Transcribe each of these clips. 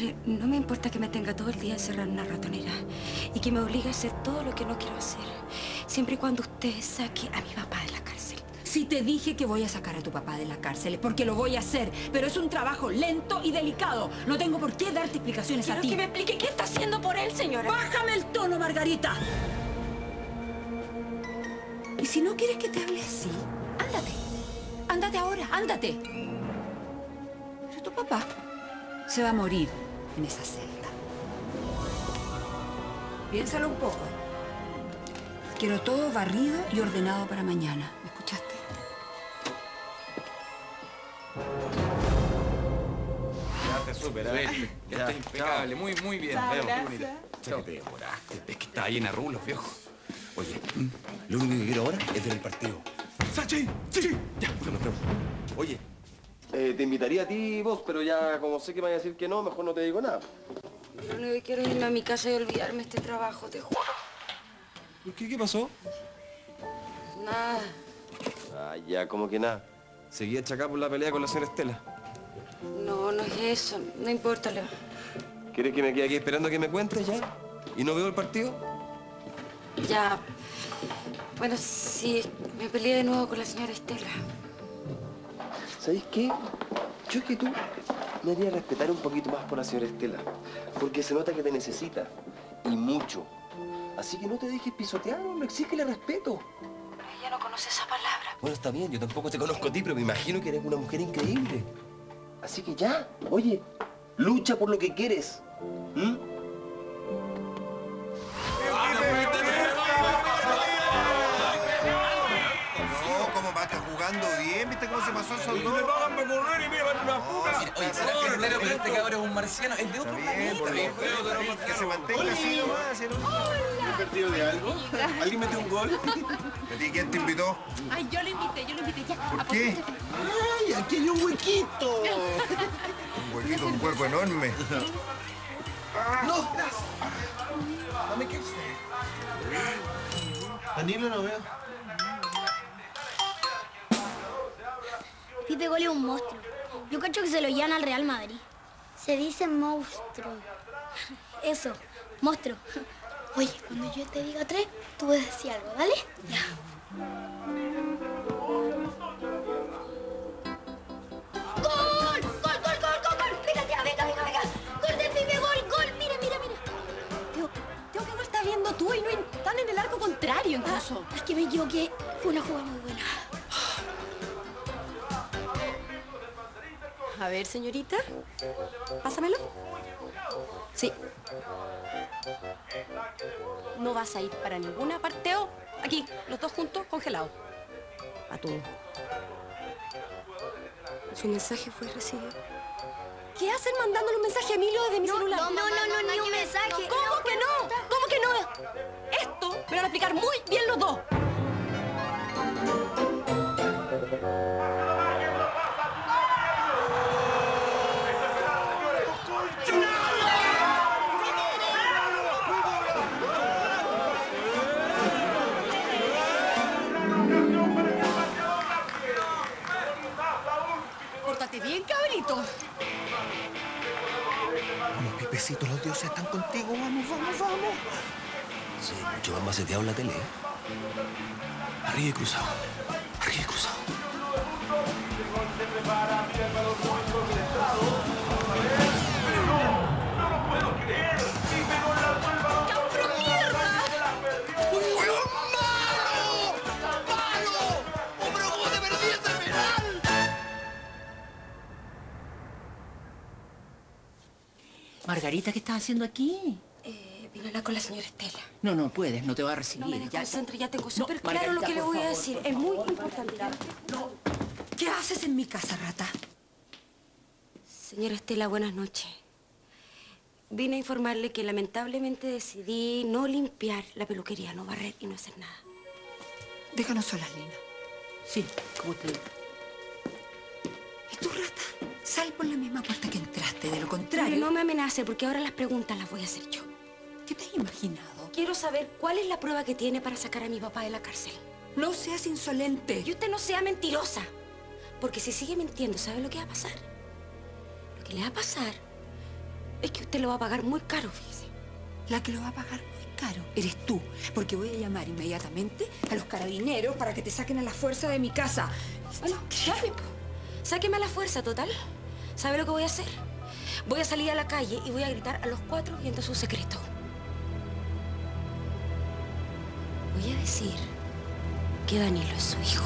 Mire, no me importa que me tenga todo el día encerrada en una ratonera y que me obligue a hacer todo lo que no quiero hacer, siempre y cuando usted saque a mi papá de la cárcel. Si te dije que voy a sacar a tu papá de la cárcel, es porque lo voy a hacer. Pero es un trabajo lento y delicado. No tengo por qué darte explicaciones Quiero a ti. que me explique qué está haciendo por él, señora. ¡Bájame el tono, Margarita! Y si no quieres que te hable así, ándate. Ándate ahora, ándate. Pero tu papá se va a morir en esa celda. Piénsalo un poco. Quiero todo barrido y ordenado para mañana. ¿Me escuchaste? Ya te supe. Ya, Está impecable, muy, muy bien. Chao, Veo, qué. Es que está llena de rulos, viejo. Oye, lo único que quiero ahora es ver el partido. ¡Sachi! ¡Sí! Ya, Nos vemos. Oye, Eh, te invitaría a ti vos, pero ya como sé que me vas a decir que no, mejor no te digo nada. Lo único que quiero es irme a mi casa y olvidarme este trabajo, te juro. ¿Por qué? ¿Qué pasó? Nada. Ah, ya, como que nada. Seguía achacada por la pelea con la señora Estela. No, no es eso. No importa, Leo. ¿Quieres que me quede aquí esperando a que me cuentes ya? ¿Y no veo el partido? Ya. Bueno, sí, me peleé de nuevo con la señora Estela. ¿Sabéis qué? Yo es que tú me haría respetar un poquito más por la señora Estela. Porque se nota que te necesita. Y mucho. Así que no te dejes pisotear, no exígele respeto. Ella no conoce esa palabra. Bueno, está bien, yo tampoco te conozco a ti, pero me imagino que eres una mujer increíble. Así que ya, oye, lucha por lo que quieres. ¿Mm? ¿Viste cómo se pasó esos dos? Oye, ¿será que es claro que este cabrón es un marciano? Es de otro por planeta. que se mantenga así nomás. nomás. perdido de algo? ¿Alguien metió un gol? ¿A ti quién te invitó? Ay, yo lo invité, yo lo invité. Ya, ¿Por qué? ¡Ay, aquí hay un huequito! Un huequito, un hueco enorme. ¡No! Dame que Danilo no veo. Pipe Gol es un monstruo. Yo cacho que se lo llevan al Real Madrid. Se dice monstruo. Eso, monstruo. Oye, cuando yo te diga tres, tú decir algo, ¿vale? Ya. ¡Gol! ¡Gol, gol, gol, gol, gol! Venga, tía, venga, venga, venga. ¡Gol de Pipe Gol, gol! Mira, mira, mira. Tío, tío, que no está viendo tú y no están en el arco contrario incluso. Es que me equivoqué. Fue una jugada muy buena. Ver, señorita. Pásamelo. Sí. No vas a ir para ninguna parteo. Aquí, los dos juntos, congelados. A tú. Su mensaje fue recibido. ¿Qué hacen mandándole un mensaje a Emilio desde mi celular? no, no, no, no, ni un mensaje. ¿Cómo que no? ¿Cómo que no? Esto me lo van a explicar muy bien los dos. Pipecito, los dioses están contigo. Vamos, vamos, vamos. Sí, mucho más maceteado en la tele, ¿eh? Arriba y cruzado. Arriba y cruzado. Margarita, ¿qué estás haciendo aquí? Eh, vine a hablar con la señora Estela. No, no puedes, no te va a recibir. No me ya. desconcentre, ya tengo No, súper claro lo que le voy a decir. Es muy importante. ¿Qué haces en mi casa, rata? Señora Estela, buenas noches. Vine a informarle que lamentablemente decidí no limpiar la peluquería, no barrer y no hacer nada. Déjanos solas, Lina. Sí, como usted. ¿Y tú, rata? Sal por la misma puerta que entraste. De no me amenace porque ahora las preguntas las voy a hacer yo. ¿qué te has imaginado? Quiero saber cuál es la prueba que tiene para sacar a mi papá de la cárcel. No seas insolente. Y usted no sea mentirosa. Porque si sigue mintiendo, ¿sabe lo que va a pasar? Lo que le va a pasar Es que usted lo va a pagar muy caro, fíjese. La que lo va a pagar muy caro eres tú, porque voy a llamar inmediatamente a los carabineros para que te saquen a la fuerza de mi casa. Bueno. Sáqueme a la fuerza, total. ¿Sabe lo que voy a hacer? Voy a salir a la calle y voy a gritar a los cuatro vientos su secreto. Voy a decir que Danilo es su hijo.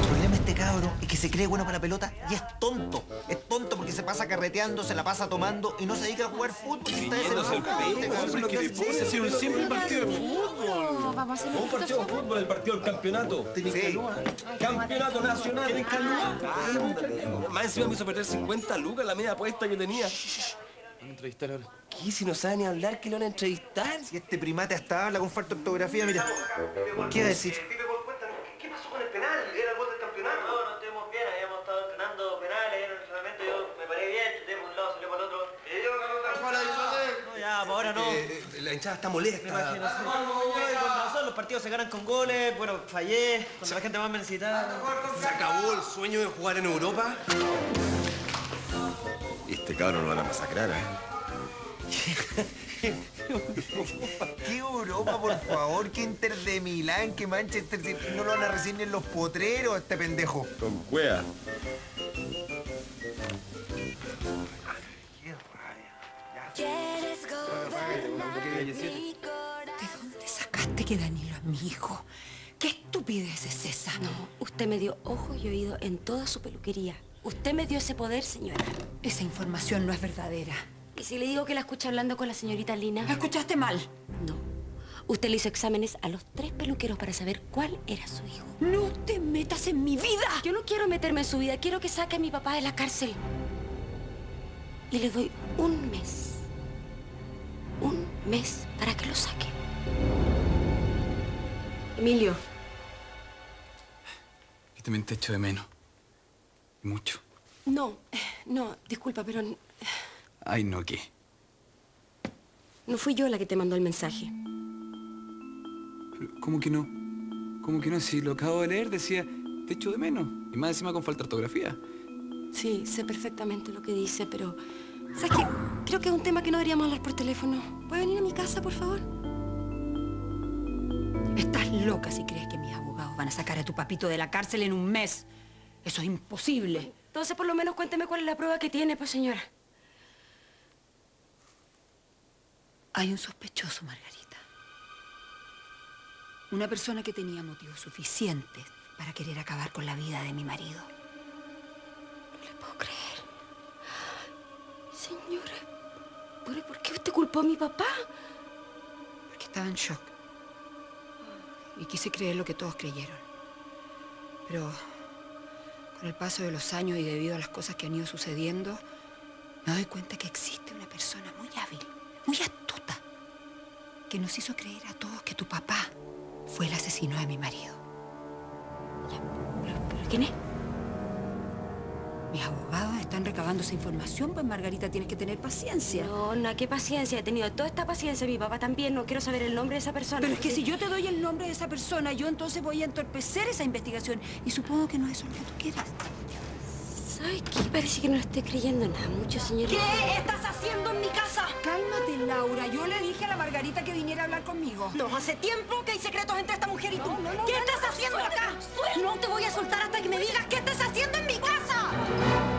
El problema de este cabro es que se cree bueno para la pelota y es tonto. Es tonto porque se pasa carreteando, se la pasa tomando y no se dedica a jugar fútbol. Está Riéndose el desenfocado, pecho, este cabrón, eso es lo que le si un simple partido de fútbol. vamos a hacer Un partido de fútbol, el partido del campeonato. Sí. Campeonato nacional en Calúa. Ándale. Más encima me hizo perder 50 lucas la media apuesta que tenía. Entrevistar ahora. ¿Qué? Si no sabe ni hablar, que lo van a entrevistar? Si este primate hasta habla con falta de ortografía, mira. ¿Qué iba a decir? ¿Qué pasó con el penal? ¿Era hinchada está molesta. Me imagino, sí. Oye, con razón, los partidos se ganan con goles, bueno, fallé, cuando la gente más me necesitaba. ¿Se acabó el sueño de jugar en Europa? Este cabrón lo van a masacrar, ¿eh? ¿Qué Europa, por favor? ¿Qué Inter de Milán? ¿Qué Manchester City? No lo van a recibir ni en los potreros este pendejo. Con cuea. ¿De dónde sacaste que Danilo es mi hijo? ¿Qué estupidez es esa? No, usted me dio ojo y oído en toda su peluquería. Usted me dio ese poder, señora. Esa información no es verdadera. ¿Y si le digo que la escuché hablando con la señorita Lina? ¿La escuchaste mal? No. Usted le hizo exámenes a los tres peluqueros para saber cuál era su hijo. ¡No te metas en mi vida! Yo no quiero meterme en su vida, quiero que saque a mi papá de la cárcel. Y le doy un mes. Mes para que lo saque. Emilio, Yo también te echo de menos. Mucho. no, eh, no, disculpa, pero n- Ay, no, ¿qué? no fui yo la que te mandó el mensaje. Pero, ¿Cómo que no? ¿Cómo que no? Si lo acabo de leer, decía, te echo de menos. Y más encima con falta de ortografía. Sí, sé perfectamente lo que dice, pero... ¿Sabes qué? Creo que es un tema que no deberíamos hablar por teléfono. ¿Puede venir a mi casa, por favor? Estás loca si crees que mis abogados van a sacar a tu papito de la cárcel en un mes. Eso es imposible. Entonces, por lo menos cuénteme cuál es la prueba que tiene, pues, señora. Hay un sospechoso, Margarita. Una persona que tenía motivos suficientes para querer acabar con la vida de mi marido. No le puedo creer. Señora, ¿pero por qué usted culpó a mi papá? Porque estaba en shock. Y quise creer lo que todos creyeron. Pero con el paso de los años y debido a las cosas que han ido sucediendo, me doy cuenta que existe una persona muy hábil, muy astuta, que nos hizo creer a todos que tu papá fue el asesino de mi marido. ¿Pero, pero quién es? Mis abogados están recabando esa información, pues Margarita tienes que tener paciencia. No, no, qué paciencia. He tenido toda esta paciencia. Mi papá también. No quiero saber el nombre de esa persona. Pero es que si yo te doy el nombre de esa persona, yo entonces voy a entorpecer esa investigación. Y supongo que no es eso lo que tú quieres. ¿Sabes qué? Parece que no le estoy creyendo nada mucho, señorita. ¿Qué estás Laura. Yo le dije a la Margarita que viniera a hablar conmigo. No, hace tiempo que hay secretos entre esta mujer y tú. ¿Qué estás haciendo acá? No te voy a soltar hasta que me digas qué estás haciendo en mi casa.